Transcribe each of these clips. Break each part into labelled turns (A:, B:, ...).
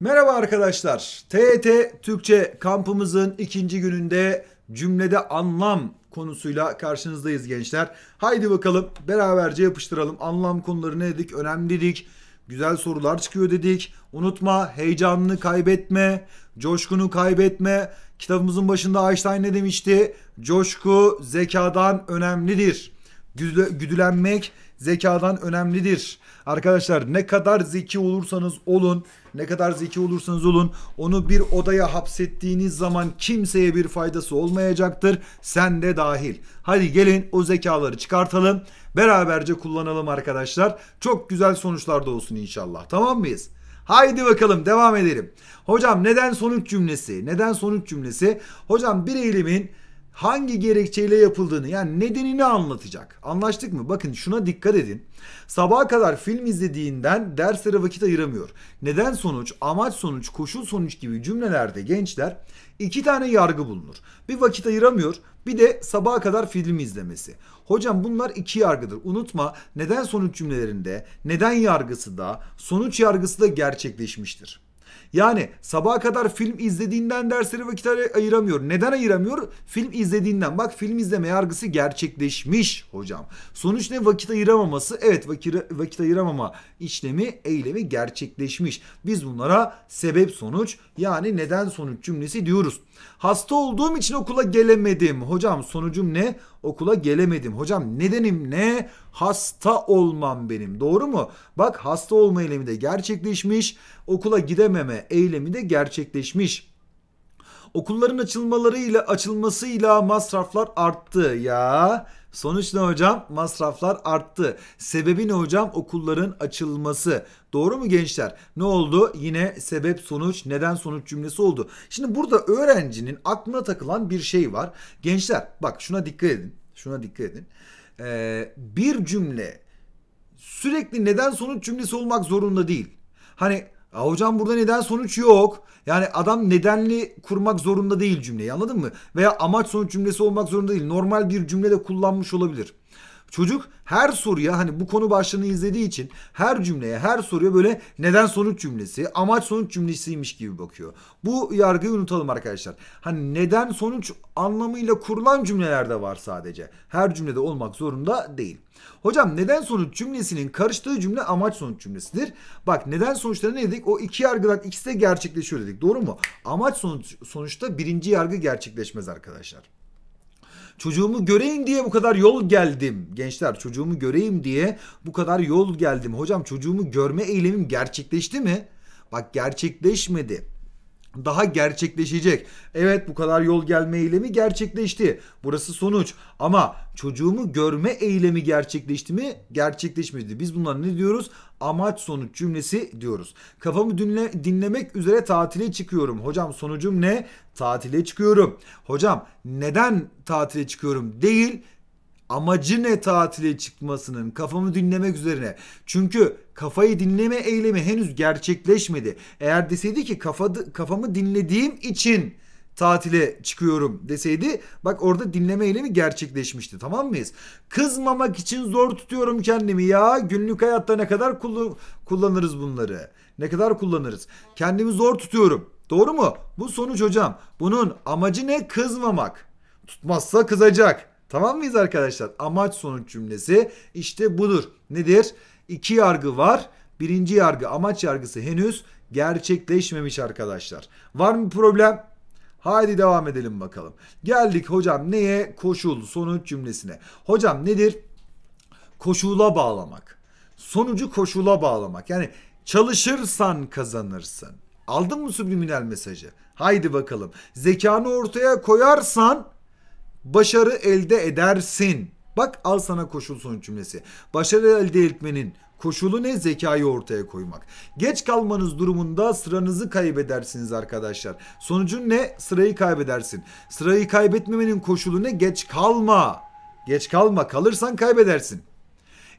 A: Merhaba arkadaşlar. TET Türkçe kampımızın ikinci gününde cümlede anlam konusuyla karşınızdayız gençler. Haydi bakalım beraberce yapıştıralım. Anlam konuları ne dedik? Önemli dedik. Güzel sorular çıkıyor dedik. Unutma heyecanını kaybetme, coşkunu kaybetme. Kitabımızın başında Einstein ne demişti? Coşku zekadan önemlidir. Güdü- Güdülenmek zekadan önemlidir. Arkadaşlar ne kadar zeki olursanız olun, ne kadar zeki olursanız olun onu bir odaya hapsettiğiniz zaman kimseye bir faydası olmayacaktır. Sen de dahil. Hadi gelin o zekaları çıkartalım. Beraberce kullanalım arkadaşlar. Çok güzel sonuçlar da olsun inşallah. Tamam mıyız? Haydi bakalım devam edelim. Hocam neden sonuç cümlesi? Neden sonuç cümlesi? Hocam bir eylemin hangi gerekçeyle yapıldığını yani nedenini anlatacak. Anlaştık mı? Bakın şuna dikkat edin. Sabaha kadar film izlediğinden derslere vakit ayıramıyor. Neden sonuç, amaç sonuç, koşul sonuç gibi cümlelerde gençler iki tane yargı bulunur. Bir vakit ayıramıyor, bir de sabaha kadar film izlemesi. Hocam bunlar iki yargıdır. Unutma neden sonuç cümlelerinde neden yargısı da sonuç yargısı da gerçekleşmiştir. Yani sabaha kadar film izlediğinden derslere vakit ay- ayıramıyor. Neden ayıramıyor? Film izlediğinden. Bak film izleme yargısı gerçekleşmiş hocam. Sonuç ne? Vakit ayıramaması. Evet vakit, vakit ayıramama işlemi, eylemi gerçekleşmiş. Biz bunlara sebep sonuç yani neden sonuç cümlesi diyoruz. Hasta olduğum için okula gelemedim. Hocam sonucum ne? Okula gelemedim. Hocam nedenim ne? Hasta olmam benim. Doğru mu? Bak hasta olma eylemi de gerçekleşmiş. Okula gidememe eylemi de gerçekleşmiş. Okulların açılmalarıyla açılmasıyla masraflar arttı ya. Sonuç ne hocam? Masraflar arttı. Sebebi ne hocam? Okulların açılması. Doğru mu gençler? Ne oldu? Yine sebep sonuç neden sonuç cümlesi oldu. Şimdi burada öğrencinin aklına takılan bir şey var. Gençler bak şuna dikkat edin. Şuna dikkat edin. Ee, bir cümle sürekli neden sonuç cümlesi olmak zorunda değil. Hani "Aa, hocam burada neden sonuç yok. Yani adam nedenli kurmak zorunda değil cümleyi anladın mı? Veya amaç sonuç cümlesi olmak zorunda değil. Normal bir cümlede kullanmış olabilir. Çocuk her soruya hani bu konu başlığını izlediği için her cümleye her soruya böyle neden sonuç cümlesi amaç sonuç cümlesiymiş gibi bakıyor. Bu yargıyı unutalım arkadaşlar. Hani neden sonuç anlamıyla kurulan cümleler de var sadece. Her cümlede olmak zorunda değil. Hocam neden sonuç cümlesinin karıştığı cümle amaç sonuç cümlesidir. Bak neden sonuçları ne dedik? O iki yargıdan ikisi de gerçekleşiyor dedik. Doğru mu? Amaç sonuç sonuçta birinci yargı gerçekleşmez arkadaşlar. Çocuğumu göreyim diye bu kadar yol geldim. Gençler çocuğumu göreyim diye bu kadar yol geldim. Hocam çocuğumu görme eylemim gerçekleşti mi? Bak gerçekleşmedi. Daha gerçekleşecek. Evet bu kadar yol gelme eylemi gerçekleşti. Burası sonuç. Ama çocuğumu görme eylemi gerçekleşti mi? Gerçekleşmedi. Biz bunlara ne diyoruz? Amaç sonuç cümlesi diyoruz. Kafamı dinle, dinlemek üzere tatile çıkıyorum. Hocam sonucum ne? Tatile çıkıyorum. Hocam neden tatile çıkıyorum? Değil amacı ne tatile çıkmasının kafamı dinlemek üzerine. Çünkü kafayı dinleme eylemi henüz gerçekleşmedi. Eğer deseydi ki kafa, kafamı dinlediğim için tatile çıkıyorum deseydi bak orada dinleme eylemi gerçekleşmişti tamam mıyız? Kızmamak için zor tutuyorum kendimi ya günlük hayatta ne kadar kullan- kullanırız bunları? Ne kadar kullanırız? Kendimi zor tutuyorum. Doğru mu? Bu sonuç hocam. Bunun amacı ne? Kızmamak. Tutmazsa kızacak. Tamam mıyız arkadaşlar? Amaç sonuç cümlesi işte budur. Nedir? İki yargı var. Birinci yargı amaç yargısı henüz gerçekleşmemiş arkadaşlar. Var mı problem? Haydi devam edelim bakalım. Geldik hocam neye? Koşul sonuç cümlesine. Hocam nedir? Koşula bağlamak. Sonucu koşula bağlamak. Yani çalışırsan kazanırsın. Aldın mı subliminal mesajı? Haydi bakalım. Zekanı ortaya koyarsan başarı elde edersin. Bak al sana koşul sonuç cümlesi. Başarı elde etmenin koşulu ne? Zekayı ortaya koymak. Geç kalmanız durumunda sıranızı kaybedersiniz arkadaşlar. Sonucun ne? Sırayı kaybedersin. Sırayı kaybetmemenin koşulu ne? Geç kalma. Geç kalma. Kalırsan kaybedersin.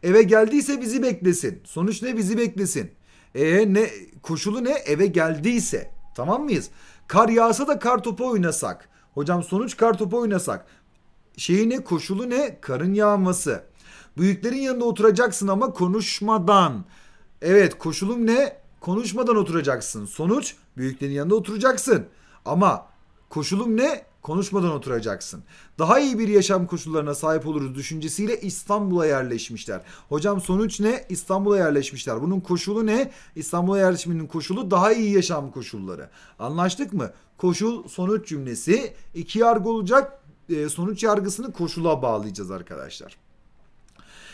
A: Eve geldiyse bizi beklesin. Sonuç ne? Bizi beklesin. E ne koşulu ne? Eve geldiyse. Tamam mıyız? Kar yağsa da kar topu oynasak. Hocam sonuç kar topu oynasak. Şeyi ne? Koşulu ne? Karın yağması. Büyüklerin yanında oturacaksın ama konuşmadan. Evet koşulum ne? konuşmadan oturacaksın. Sonuç büyüklerin yanında oturacaksın. Ama koşulum ne? Konuşmadan oturacaksın. Daha iyi bir yaşam koşullarına sahip oluruz düşüncesiyle İstanbul'a yerleşmişler. Hocam sonuç ne? İstanbul'a yerleşmişler. Bunun koşulu ne? İstanbul'a yerleşmenin koşulu daha iyi yaşam koşulları. Anlaştık mı? Koşul sonuç cümlesi iki yargı olacak. E, sonuç yargısını koşula bağlayacağız arkadaşlar.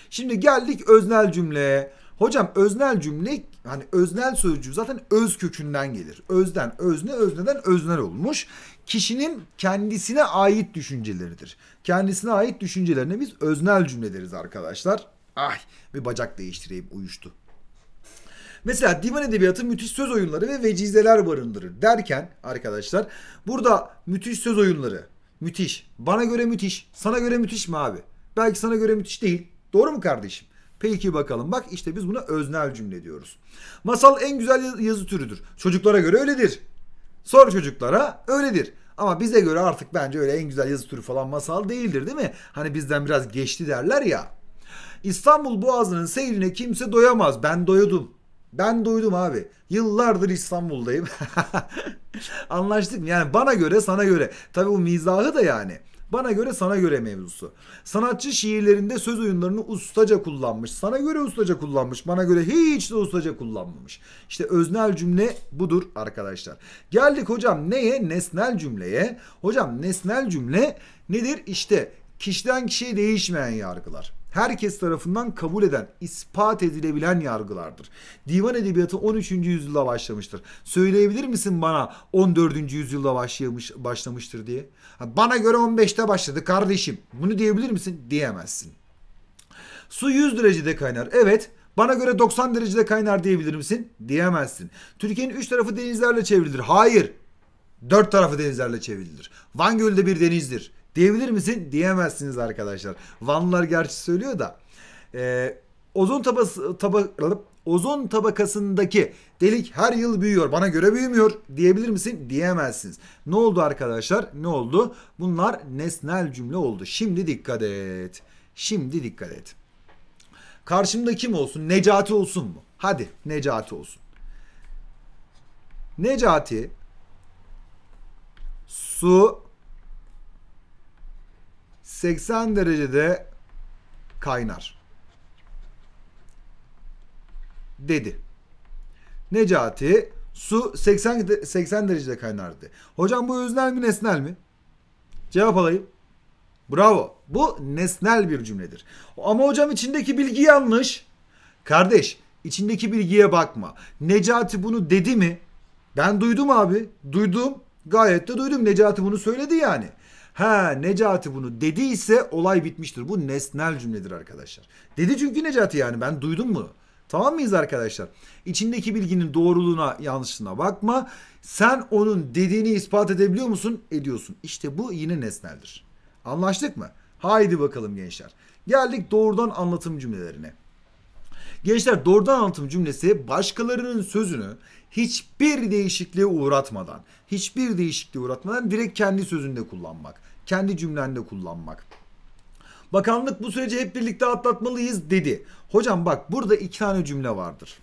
A: Şimdi geldik öznel cümleye. Hocam öznel cümle hani öznel sözcüğü zaten öz kökünden gelir. Özden, özne, özneden öznel olmuş. Kişinin kendisine ait düşünceleridir. Kendisine ait düşüncelerine biz öznel cümle deriz arkadaşlar. Ay bir bacak değiştireyim uyuştu. Mesela divan edebiyatı müthiş söz oyunları ve vecizeler barındırır derken arkadaşlar burada müthiş söz oyunları müthiş. Bana göre müthiş. Sana göre müthiş mi abi? Belki sana göre müthiş değil. Doğru mu kardeşim? Peki bakalım. Bak işte biz buna öznel cümle diyoruz. Masal en güzel yazı türüdür. Çocuklara göre öyledir. Sor çocuklara öyledir. Ama bize göre artık bence öyle en güzel yazı türü falan masal değildir değil mi? Hani bizden biraz geçti derler ya. İstanbul Boğazı'nın seyrine kimse doyamaz. Ben doydum. Ben doydum abi. Yıllardır İstanbul'dayım. Anlaştık mı? Yani bana göre sana göre. Tabii bu mizahı da yani. Bana göre sana göre mevzusu. Sanatçı şiirlerinde söz oyunlarını ustaca kullanmış. Sana göre ustaca kullanmış. Bana göre hiç de ustaca kullanmamış. İşte öznel cümle budur arkadaşlar. Geldik hocam neye? Nesnel cümleye. Hocam nesnel cümle nedir? İşte kişiden kişiye değişmeyen yargılar herkes tarafından kabul eden, ispat edilebilen yargılardır. Divan edebiyatı 13. yüzyılda başlamıştır. Söyleyebilir misin bana 14. yüzyılda başlamış, başlamıştır diye? Bana göre 15'te başladı kardeşim. Bunu diyebilir misin? Diyemezsin. Su 100 derecede kaynar. Evet. Bana göre 90 derecede kaynar diyebilir misin? Diyemezsin. Türkiye'nin 3 tarafı denizlerle çevrilidir. Hayır. 4 tarafı denizlerle çevrilidir. Van Gölü de bir denizdir. Diyebilir misin? Diyemezsiniz arkadaşlar. Vanlılar gerçi söylüyor da. Ee, ozon tabası, taba, ozon tabakasındaki delik her yıl büyüyor. Bana göre büyümüyor. Diyebilir misin? Diyemezsiniz. Ne oldu arkadaşlar? Ne oldu? Bunlar nesnel cümle oldu. Şimdi dikkat et. Şimdi dikkat et. Karşımda kim olsun? Necati olsun mu? Hadi Necati olsun. Necati su 80 derecede kaynar. Dedi. Necati su 80 80 derecede kaynardı. Hocam bu öznel mi nesnel mi? Cevap alayım. Bravo. Bu nesnel bir cümledir. Ama hocam içindeki bilgi yanlış. Kardeş içindeki bilgiye bakma. Necati bunu dedi mi? Ben duydum abi. Duydum. Gayet de duydum. Necati bunu söyledi yani. Ha Necati bunu dediyse olay bitmiştir. Bu nesnel cümledir arkadaşlar. Dedi çünkü Necati yani ben duydum bunu. Tamam mıyız arkadaşlar? İçindeki bilginin doğruluğuna yanlışına bakma. Sen onun dediğini ispat edebiliyor musun? Ediyorsun. İşte bu yine nesneldir. Anlaştık mı? Haydi bakalım gençler. Geldik doğrudan anlatım cümlelerine. Gençler doğrudan anlatım cümlesi başkalarının sözünü hiçbir değişikliğe uğratmadan, hiçbir değişikliğe uğratmadan direkt kendi sözünde kullanmak, kendi cümlende kullanmak. Bakanlık bu süreci hep birlikte atlatmalıyız dedi. Hocam bak burada iki tane cümle vardır.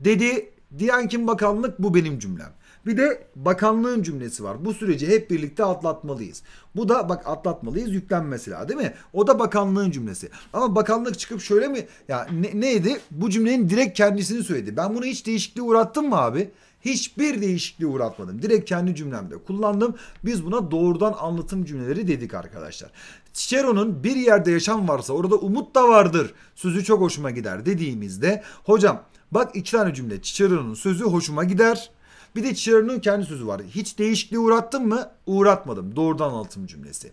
A: Dedi diyen kim bakanlık bu benim cümlem. Bir de bakanlığın cümlesi var. Bu süreci hep birlikte atlatmalıyız. Bu da bak atlatmalıyız yüklen mesela değil mi? O da bakanlığın cümlesi. Ama bakanlık çıkıp şöyle mi ya ne, neydi? Bu cümlenin direkt kendisini söyledi. Ben bunu hiç değişikliğe uğrattım mı abi? Hiçbir değişikliğe uğratmadım. Direkt kendi cümlemde kullandım. Biz buna doğrudan anlatım cümleleri dedik arkadaşlar. Cicero'nun bir yerde yaşam varsa orada umut da vardır. Sözü çok hoşuma gider dediğimizde hocam bak iki tane cümle Cicero'nun sözü hoşuma gider. Bir de Cicero'nun kendi sözü var. Hiç değişikliğe uğrattım mı? Uğratmadım. Doğrudan anlatım cümlesi.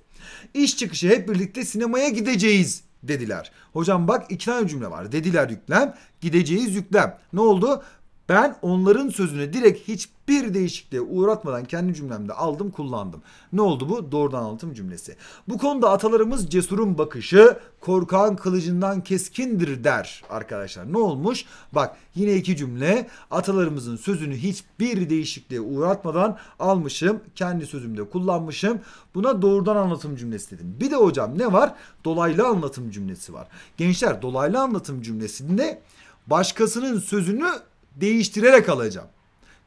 A: İş çıkışı hep birlikte sinemaya gideceğiz dediler. Hocam bak iki tane cümle var. Dediler yüklem, gideceğiz yüklem. Ne oldu? Ben onların sözünü direkt hiçbir değişikliğe uğratmadan kendi cümlemde aldım kullandım. Ne oldu bu? Doğrudan anlatım cümlesi. Bu konuda atalarımız cesurun bakışı korkan kılıcından keskindir der arkadaşlar. Ne olmuş? Bak yine iki cümle atalarımızın sözünü hiçbir değişikliğe uğratmadan almışım. Kendi sözümde kullanmışım. Buna doğrudan anlatım cümlesi dedim. Bir de hocam ne var? Dolaylı anlatım cümlesi var. Gençler dolaylı anlatım cümlesinde başkasının sözünü değiştirerek alacağım.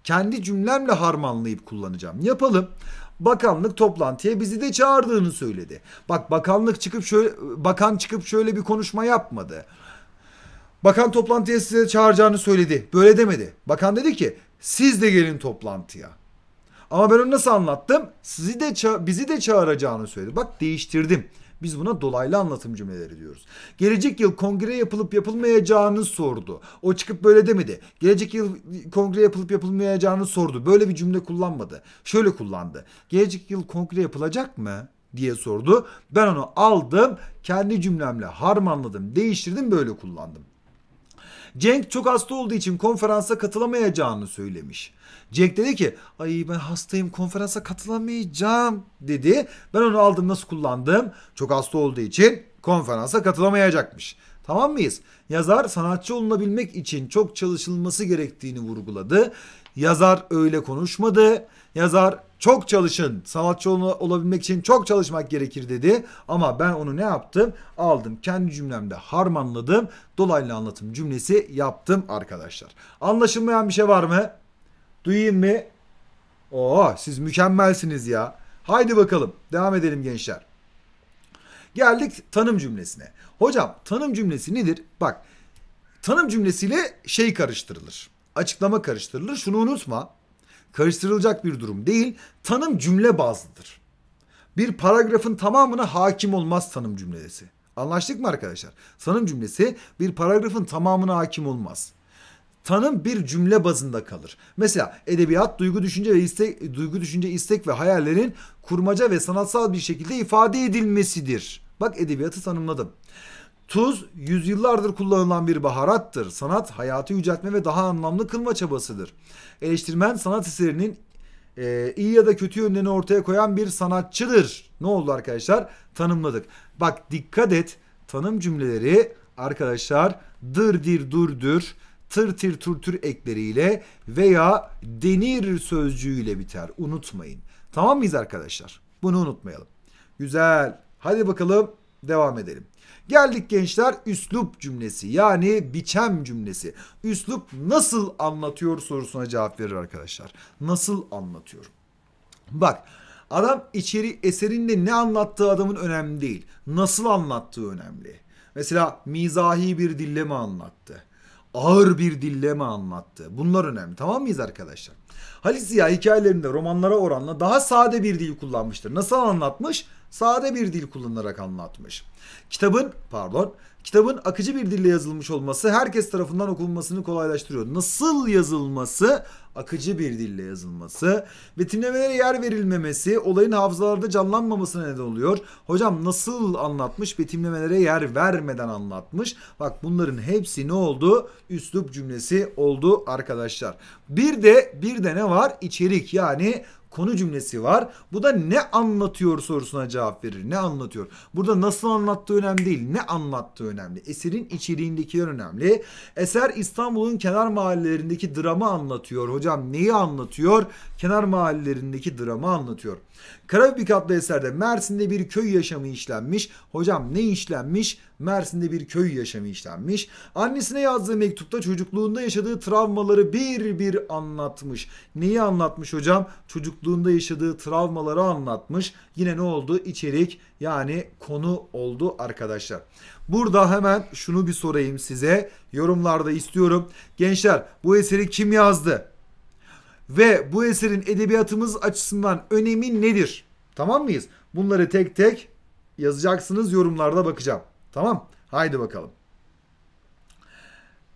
A: Kendi cümlemle harmanlayıp kullanacağım. Yapalım. Bakanlık toplantıya bizi de çağırdığını söyledi. Bak bakanlık çıkıp şöyle bakan çıkıp şöyle bir konuşma yapmadı. Bakan toplantıya size çağıracağını söyledi. Böyle demedi. Bakan dedi ki siz de gelin toplantıya. Ama ben onu nasıl anlattım? Sizi de bizi de çağıracağını söyledi. Bak değiştirdim. Biz buna dolaylı anlatım cümleleri diyoruz. Gelecek yıl kongre yapılıp yapılmayacağını sordu. O çıkıp böyle demedi. Gelecek yıl kongre yapılıp yapılmayacağını sordu. Böyle bir cümle kullanmadı. Şöyle kullandı. Gelecek yıl kongre yapılacak mı? diye sordu. Ben onu aldım, kendi cümlemle harmanladım, değiştirdim, böyle kullandım. Cenk çok hasta olduğu için konferansa katılamayacağını söylemiş. Cenk dedi ki ay ben hastayım konferansa katılamayacağım dedi. Ben onu aldım nasıl kullandım? Çok hasta olduğu için konferansa katılamayacakmış. Tamam mıyız? Yazar sanatçı olunabilmek için çok çalışılması gerektiğini vurguladı. Yazar öyle konuşmadı. Yazar çok çalışın. Sanatçı olabilmek için çok çalışmak gerekir dedi. Ama ben onu ne yaptım? Aldım. Kendi cümlemde harmanladım. Dolaylı anlatım cümlesi yaptım arkadaşlar. Anlaşılmayan bir şey var mı? Duyayım mı? Oo siz mükemmelsiniz ya. Haydi bakalım. Devam edelim gençler. Geldik tanım cümlesine. Hocam tanım cümlesi nedir? Bak tanım cümlesiyle şey karıştırılır. Açıklama karıştırılır. Şunu unutma karıştırılacak bir durum değil. Tanım cümle bazlıdır. Bir paragrafın tamamına hakim olmaz tanım cümlesi. Anlaştık mı arkadaşlar? Tanım cümlesi bir paragrafın tamamına hakim olmaz. Tanım bir cümle bazında kalır. Mesela edebiyat duygu düşünce ve istek duygu düşünce istek ve hayallerin kurmaca ve sanatsal bir şekilde ifade edilmesidir. Bak edebiyatı tanımladım. Tuz yüzyıllardır kullanılan bir baharattır. Sanat hayatı yüceltme ve daha anlamlı kılma çabasıdır. Eleştirmen sanat eserinin e, iyi ya da kötü yönlerini ortaya koyan bir sanatçıdır. Ne oldu arkadaşlar? Tanımladık. Bak dikkat et tanım cümleleri arkadaşlar dır dir durdur tır tir tur tür ekleriyle veya denir sözcüğüyle biter. Unutmayın. Tamam mıyız arkadaşlar? Bunu unutmayalım. Güzel. Hadi bakalım devam edelim. Geldik gençler üslup cümlesi yani biçem cümlesi. Üslup nasıl anlatıyor sorusuna cevap verir arkadaşlar. Nasıl anlatıyor? Bak adam içeri eserinde ne anlattığı adamın önemli değil. Nasıl anlattığı önemli. Mesela mizahi bir dille mi anlattı? Ağır bir dille mi anlattı? Bunlar önemli. Tamam mıyız arkadaşlar? Halit Ziya hikayelerinde romanlara oranla daha sade bir dil kullanmıştır. Nasıl anlatmış? Sade bir dil kullanarak anlatmış. Kitabın pardon kitabın akıcı bir dille yazılmış olması herkes tarafından okunmasını kolaylaştırıyor. Nasıl yazılması? Akıcı bir dille yazılması. Betimlemelere yer verilmemesi olayın hafızalarda canlanmamasına neden oluyor. Hocam nasıl anlatmış? Betimlemelere yer vermeden anlatmış. Bak bunların hepsi ne oldu? Üslup cümlesi oldu arkadaşlar. Bir de bir de ne var? İçerik yani konu cümlesi var. Bu da ne anlatıyor sorusuna cevap verir. Ne anlatıyor? Burada nasıl anlattığı önemli değil. Ne anlattığı önemli. Eserin içeriğindekiler önemli. Eser İstanbul'un kenar mahallelerindeki dramı anlatıyor. Hocam neyi anlatıyor? Kenar mahallelerindeki dramı anlatıyor. Karabük adlı eserde Mersin'de bir köy yaşamı işlenmiş. Hocam ne işlenmiş? Mersin'de bir köy yaşamı işlenmiş. Annesine yazdığı mektupta çocukluğunda yaşadığı travmaları bir bir anlatmış. Neyi anlatmış hocam? Çocukluğunda yaşadığı travmaları anlatmış. Yine ne oldu? İçerik yani konu oldu arkadaşlar. Burada hemen şunu bir sorayım size. Yorumlarda istiyorum. Gençler bu eseri kim yazdı? Ve bu eserin edebiyatımız açısından önemi nedir? Tamam mıyız? Bunları tek tek yazacaksınız yorumlarda bakacağım. Tamam? Haydi bakalım.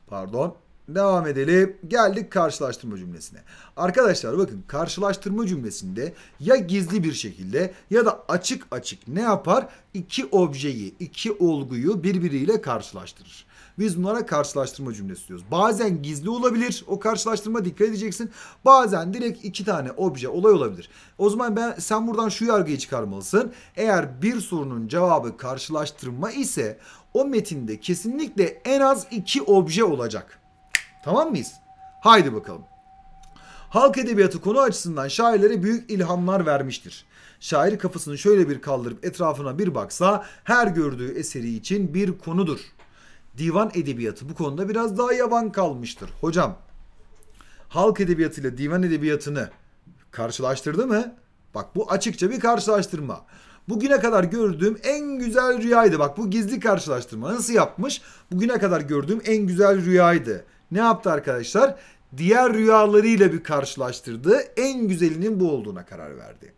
A: Pardon. Devam edelim. Geldik karşılaştırma cümlesine. Arkadaşlar bakın karşılaştırma cümlesinde ya gizli bir şekilde ya da açık açık ne yapar? İki objeyi, iki olguyu birbiriyle karşılaştırır. Biz bunlara karşılaştırma cümlesi diyoruz. Bazen gizli olabilir o karşılaştırma dikkat edeceksin. Bazen direkt iki tane obje olay olabilir. O zaman ben sen buradan şu yargıyı çıkarmalısın. Eğer bir sorunun cevabı karşılaştırma ise o metinde kesinlikle en az iki obje olacak. Tamam mıyız? Haydi bakalım. Halk edebiyatı konu açısından şairlere büyük ilhamlar vermiştir. Şair kafasını şöyle bir kaldırıp etrafına bir baksa her gördüğü eseri için bir konudur divan edebiyatı bu konuda biraz daha yavan kalmıştır. Hocam halk edebiyatıyla divan edebiyatını karşılaştırdı mı? Bak bu açıkça bir karşılaştırma. Bugüne kadar gördüğüm en güzel rüyaydı. Bak bu gizli karşılaştırma. Nasıl yapmış? Bugüne kadar gördüğüm en güzel rüyaydı. Ne yaptı arkadaşlar? Diğer rüyalarıyla bir karşılaştırdı. En güzelinin bu olduğuna karar verdi.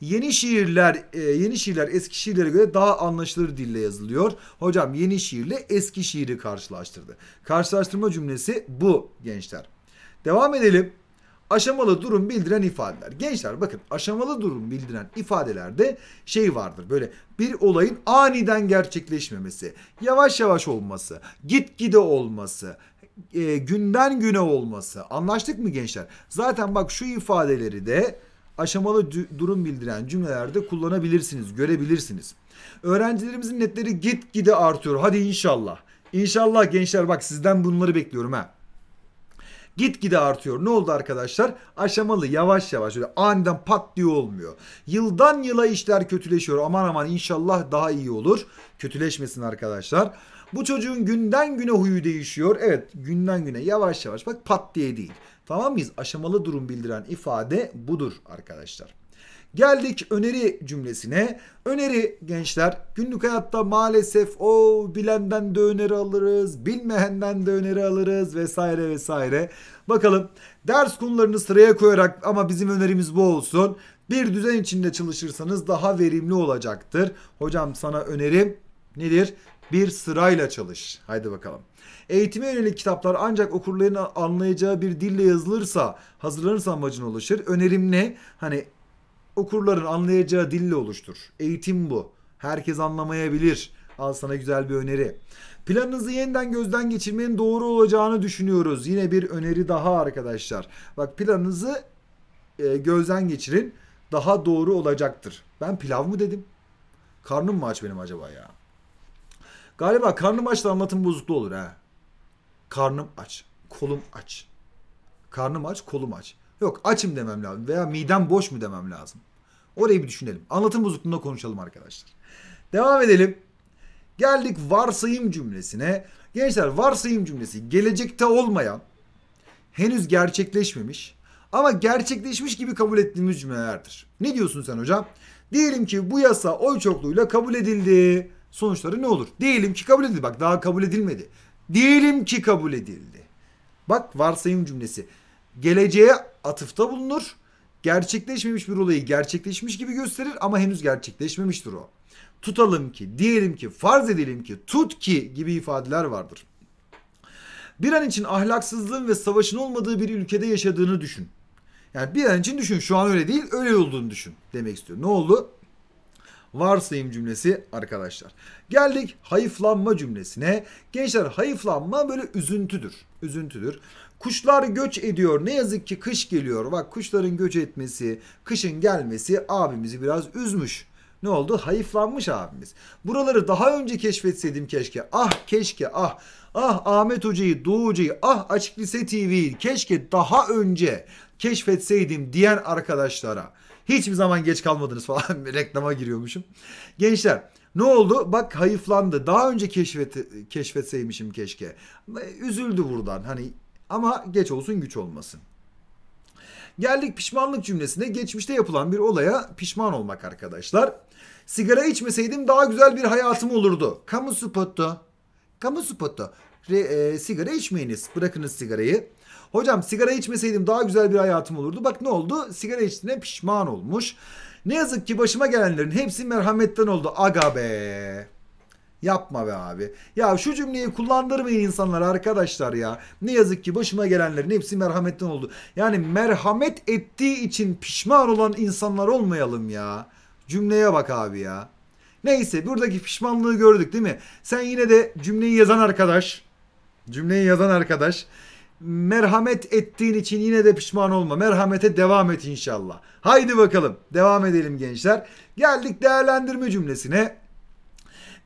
A: Yeni şiirler, e, yeni şiirler eski şiirlere göre daha anlaşılır dille yazılıyor. Hocam yeni şiirle eski şiiri karşılaştırdı. Karşılaştırma cümlesi bu gençler. Devam edelim. Aşamalı durum bildiren ifadeler. Gençler bakın aşamalı durum bildiren ifadelerde şey vardır. Böyle bir olayın aniden gerçekleşmemesi, yavaş yavaş olması, gitgide olması, e, günden güne olması. Anlaştık mı gençler? Zaten bak şu ifadeleri de aşamalı durum bildiren cümlelerde kullanabilirsiniz, görebilirsiniz. Öğrencilerimizin netleri gitgide artıyor. Hadi inşallah. İnşallah gençler bak sizden bunları bekliyorum ha. Gitgide artıyor. Ne oldu arkadaşlar? Aşamalı yavaş yavaş öyle aniden pat diye olmuyor. Yıldan yıla işler kötüleşiyor. Aman aman inşallah daha iyi olur. Kötüleşmesin arkadaşlar. Bu çocuğun günden güne huyu değişiyor. Evet günden güne yavaş yavaş bak pat diye değil. Tamam mıyız? Aşamalı durum bildiren ifade budur arkadaşlar. Geldik öneri cümlesine. Öneri gençler günlük hayatta maalesef o bilenden de öneri alırız, bilmeyenden de öneri alırız vesaire vesaire. Bakalım ders konularını sıraya koyarak ama bizim önerimiz bu olsun. Bir düzen içinde çalışırsanız daha verimli olacaktır. Hocam sana önerim nedir? Bir sırayla çalış. Haydi bakalım. Eğitime yönelik kitaplar ancak okurların anlayacağı bir dille yazılırsa, hazırlanırsa amacına ulaşır. Önerim ne? Hani okurların anlayacağı dille oluştur. Eğitim bu. Herkes anlamayabilir. Al sana güzel bir öneri. Planınızı yeniden gözden geçirmenin doğru olacağını düşünüyoruz. Yine bir öneri daha arkadaşlar. Bak planınızı e, gözden geçirin. Daha doğru olacaktır. Ben pilav mı dedim? Karnım mı aç benim acaba ya? Galiba karnım aç da anlatım bozukluğu olur ha. Karnım aç. Kolum aç. Karnım aç, kolum aç. Yok açım demem lazım veya midem boş mu demem lazım. Orayı bir düşünelim. Anlatım bozukluğunda konuşalım arkadaşlar. Devam edelim. Geldik varsayım cümlesine. Gençler varsayım cümlesi gelecekte olmayan, henüz gerçekleşmemiş ama gerçekleşmiş gibi kabul ettiğimiz cümlelerdir. Ne diyorsun sen hocam? Diyelim ki bu yasa oy çokluğuyla kabul edildi. Sonuçları ne olur? Diyelim ki kabul edildi. Bak daha kabul edilmedi. Diyelim ki kabul edildi. Bak varsayım cümlesi. Geleceğe atıfta bulunur. Gerçekleşmemiş bir olayı gerçekleşmiş gibi gösterir ama henüz gerçekleşmemiştir o. Tutalım ki, diyelim ki, farz edelim ki, tut ki gibi ifadeler vardır. Bir an için ahlaksızlığın ve savaşın olmadığı bir ülkede yaşadığını düşün. Yani bir an için düşün. Şu an öyle değil, öyle olduğunu düşün demek istiyor. Ne oldu? Varsayım cümlesi arkadaşlar. Geldik hayıflanma cümlesine. Gençler hayıflanma böyle üzüntüdür. Üzüntüdür. Kuşlar göç ediyor. Ne yazık ki kış geliyor. Bak kuşların göç etmesi, kışın gelmesi abimizi biraz üzmüş. Ne oldu? Hayıflanmış abimiz. Buraları daha önce keşfetseydim keşke. Ah keşke ah. Ah Ahmet Hoca'yı, Doğu Hoca'yı, ah Açık Lise TV'yi keşke daha önce keşfetseydim diyen arkadaşlara Hiçbir zaman geç kalmadınız falan reklama giriyormuşum. Gençler ne oldu? Bak hayıflandı. Daha önce keşfet, keşfetseymişim keşke. Üzüldü buradan. Hani ama geç olsun güç olmasın. Geldik pişmanlık cümlesine. Geçmişte yapılan bir olaya pişman olmak arkadaşlar. Sigara içmeseydim daha güzel bir hayatım olurdu. Kamu spotu. Kamu spotu. Re, e, sigara içmeyiniz. Bırakınız sigarayı. Hocam sigara içmeseydim daha güzel bir hayatım olurdu. Bak ne oldu? Sigara içtiğine pişman olmuş. Ne yazık ki başıma gelenlerin hepsi merhametten oldu. Aga be. Yapma be abi. Ya şu cümleyi kullandırmayın insanlar arkadaşlar ya. Ne yazık ki başıma gelenlerin hepsi merhametten oldu. Yani merhamet ettiği için pişman olan insanlar olmayalım ya. Cümleye bak abi ya. Neyse buradaki pişmanlığı gördük değil mi? Sen yine de cümleyi yazan arkadaş. Cümleyi yazan arkadaş merhamet ettiğin için yine de pişman olma. Merhamete devam et inşallah. Haydi bakalım. Devam edelim gençler. Geldik değerlendirme cümlesine.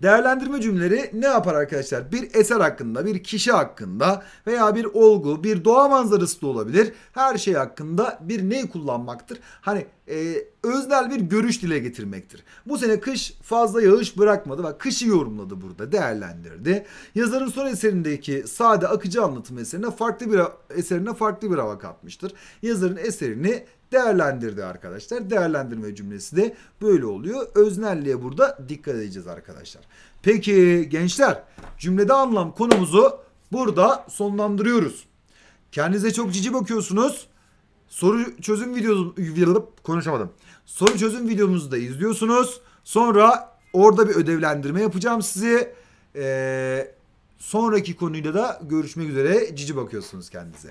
A: Değerlendirme cümleleri ne yapar arkadaşlar? Bir eser hakkında, bir kişi hakkında veya bir olgu, bir doğa manzarası da olabilir. Her şey hakkında bir neyi kullanmaktır? Hani e, öznel bir görüş dile getirmektir. Bu sene kış fazla yağış bırakmadı. Bak kışı yorumladı burada, değerlendirdi. Yazarın son eserindeki sade akıcı anlatım eserine farklı bir eserine farklı bir hava katmıştır. Yazarın eserini değerlendirdi arkadaşlar. Değerlendirme cümlesi de böyle oluyor. Öznelliğe burada dikkat edeceğiz arkadaşlar. Peki gençler cümlede anlam konumuzu burada sonlandırıyoruz. Kendinize çok cici bakıyorsunuz. Soru çözüm videosu konuşamadım. Soru çözüm videomuzu da izliyorsunuz. Sonra orada bir ödevlendirme yapacağım size. Ee, sonraki konuyla da görüşmek üzere. Cici bakıyorsunuz kendinize.